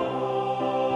Oh.